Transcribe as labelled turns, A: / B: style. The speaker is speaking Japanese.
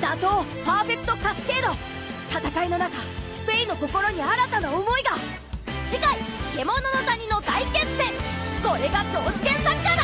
A: 打倒パーフェクトカスケード。戦いの中フェイの心に新たな思いが。次回獣の谷の大決戦。これが超次元サッカー